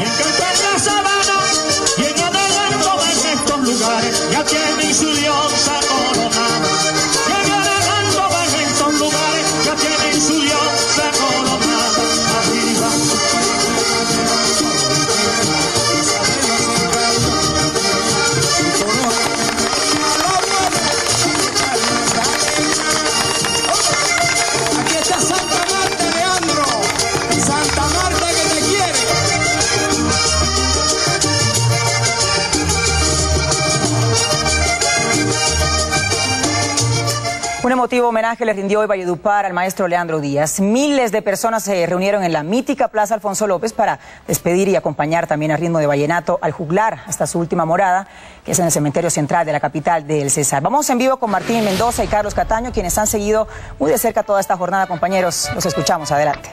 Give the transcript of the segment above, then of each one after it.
Encantado! Un emotivo homenaje le rindió hoy Valledupar al maestro Leandro Díaz. Miles de personas se reunieron en la mítica Plaza Alfonso López para despedir y acompañar también a ritmo de vallenato al juglar hasta su última morada, que es en el cementerio central de la capital del César. Vamos en vivo con Martín Mendoza y Carlos Cataño, quienes han seguido muy de cerca toda esta jornada, compañeros. Los escuchamos. Adelante.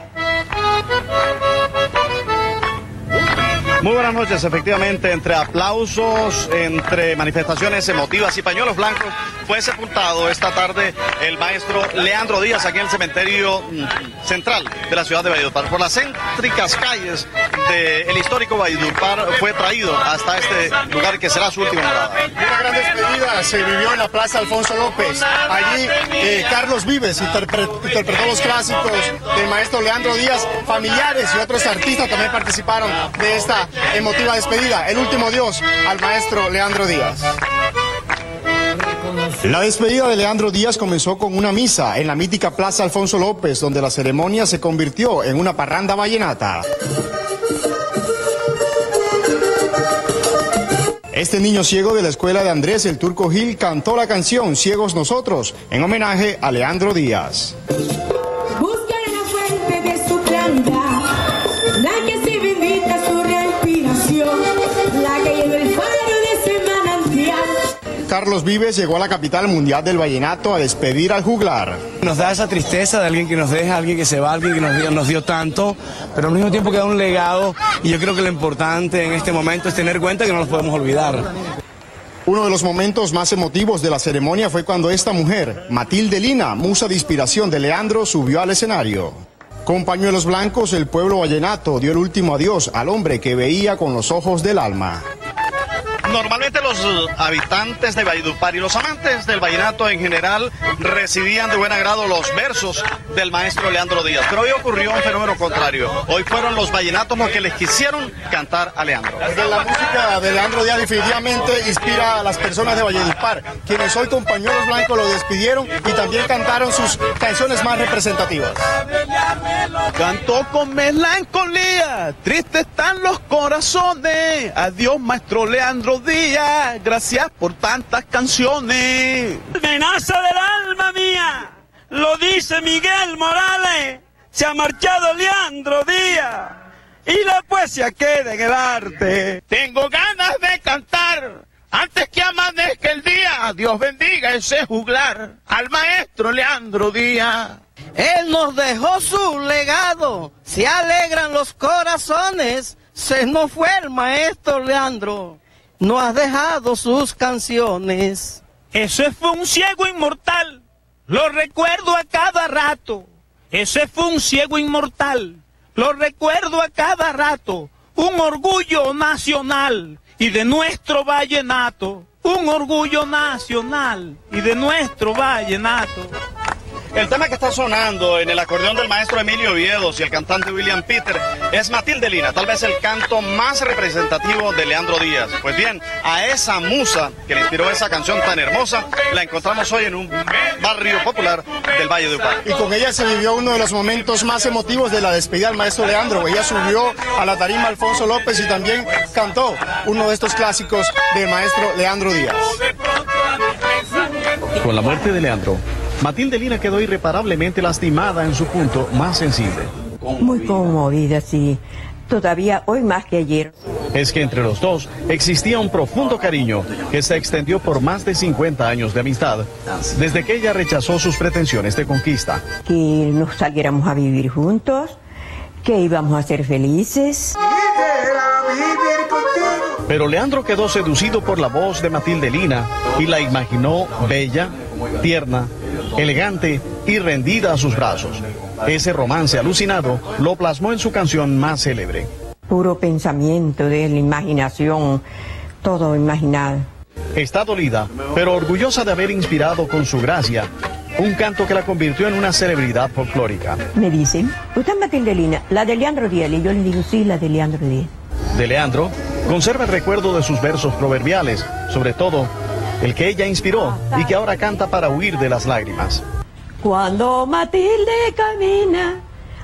Muy buenas noches, efectivamente, entre aplausos, entre manifestaciones emotivas y pañuelos blancos, fue sepultado esta tarde el maestro Leandro Díaz aquí en el cementerio mm, central de la ciudad de Valledupar. Por las céntricas calles del histórico Valledupar fue traído hasta este lugar que será su última morada. Una gran despedida se vivió en la Plaza Alfonso López. Allí eh, Carlos Vives interpretó los clásicos del maestro Leandro Díaz, familiares y otros artistas también participaron de esta emotiva despedida, el último dios al maestro Leandro Díaz. La despedida de Leandro Díaz comenzó con una misa en la mítica Plaza Alfonso López, donde la ceremonia se convirtió en una parranda vallenata. Este niño ciego de la escuela de Andrés el Turco Gil cantó la canción Ciegos Nosotros en homenaje a Leandro Díaz. Carlos Vives llegó a la capital mundial del vallenato a despedir al juglar. Nos da esa tristeza de alguien que nos deja, alguien que se va, alguien que nos dio, nos dio tanto, pero al mismo tiempo queda un legado y yo creo que lo importante en este momento es tener cuenta que no nos podemos olvidar. Uno de los momentos más emotivos de la ceremonia fue cuando esta mujer, Matilde Lina, musa de inspiración de Leandro, subió al escenario. Con pañuelos blancos, el pueblo vallenato dio el último adiós al hombre que veía con los ojos del alma. Normalmente los habitantes de Valledupar y los amantes del vallenato en general recibían de buen agrado los versos del maestro Leandro Díaz. Pero hoy ocurrió un fenómeno contrario. Hoy fueron los vallenatos los que les quisieron cantar a Leandro. La música de Leandro Díaz definitivamente inspira a las personas de Valledupar, quienes hoy con pañuelos blancos lo despidieron y también cantaron sus canciones más representativas. Cantó con melancolía, tristes están los corazones. Adiós, maestro Leandro Díaz, gracias por tantas canciones. Amenaza del alma mía, lo dice Miguel Morales, se ha marchado Leandro Díaz y la poesía queda en el arte. Tengo ganas de cantar. Antes que amanezca el día, Dios bendiga ese juglar al maestro Leandro Díaz. Él nos dejó su legado, se alegran los corazones, se nos fue el maestro Leandro no has dejado sus canciones. Ese fue un ciego inmortal, lo recuerdo a cada rato. Ese fue un ciego inmortal, lo recuerdo a cada rato. Un orgullo nacional y de nuestro vallenato. Un orgullo nacional y de nuestro vallenato. El tema que está sonando en el acordeón del maestro Emilio Viedos y el cantante William Peter es Matilde Lina, tal vez el canto más representativo de Leandro Díaz. Pues bien, a esa musa que le inspiró esa canción tan hermosa, la encontramos hoy en un barrio popular del Valle de Upar. Y con ella se vivió uno de los momentos más emotivos de la despedida del maestro Leandro. Ella subió a la tarima Alfonso López y también cantó uno de estos clásicos del maestro Leandro Díaz. Con la muerte de Leandro, Matilde Lina quedó irreparablemente lastimada en su punto más sensible. Muy conmovida, sí. Todavía hoy más que ayer. Es que entre los dos existía un profundo cariño que se extendió por más de 50 años de amistad, desde que ella rechazó sus pretensiones de conquista. Que nos saliéramos a vivir juntos, que íbamos a ser felices. Pero Leandro quedó seducido por la voz de Matilde Lina y la imaginó bella, tierna, elegante y rendida a sus brazos. Ese romance alucinado lo plasmó en su canción más célebre. puro pensamiento de la imaginación, todo imaginado. Está dolida, pero orgullosa de haber inspirado con su gracia un canto que la convirtió en una celebridad folclórica. Me dicen, ¿usted es Matilde Lina? La de Leandro Díaz. Y yo les digo, sí, la de Leandro Díaz. De Leandro, conserva el recuerdo de sus versos proverbiales, sobre todo el que ella inspiró y que ahora canta para huir de las lágrimas. Cuando Matilde camina,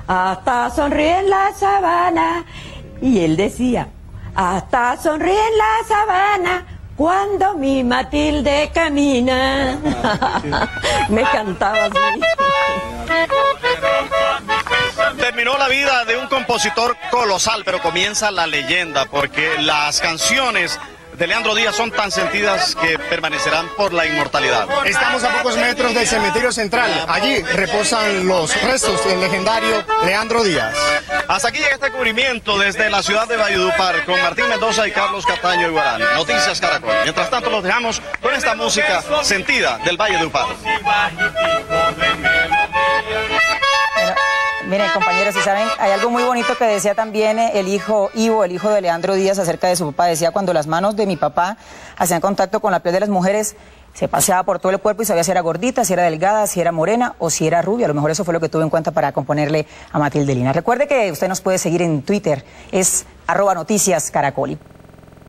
hasta sonríe en la sabana. Y él decía, hasta sonríe en la sabana cuando mi Matilde camina. Me cantaba así. Terminó la vida de un compositor colosal, pero comienza la leyenda, porque las canciones de Leandro Díaz son tan sentidas que permanecerán por la inmortalidad. Estamos a pocos metros del cementerio central. Allí reposan los restos del legendario Leandro Díaz. Hasta aquí llega este cubrimiento desde la ciudad de Valledupar con Martín Mendoza y Carlos Cataño Iguarán. Noticias Caracol. Mientras tanto los dejamos con esta música sentida del Valle de Upar. Miren, compañeros, si saben, hay algo muy bonito que decía también eh, el hijo Ivo, el hijo de Leandro Díaz, acerca de su papá. Decía, cuando las manos de mi papá hacían contacto con la piel de las mujeres, se paseaba por todo el cuerpo y sabía si era gordita, si era delgada, si era morena o si era rubia. A lo mejor eso fue lo que tuve en cuenta para componerle a Matilde Lina. Recuerde que usted nos puede seguir en Twitter, es arroba noticias caracol.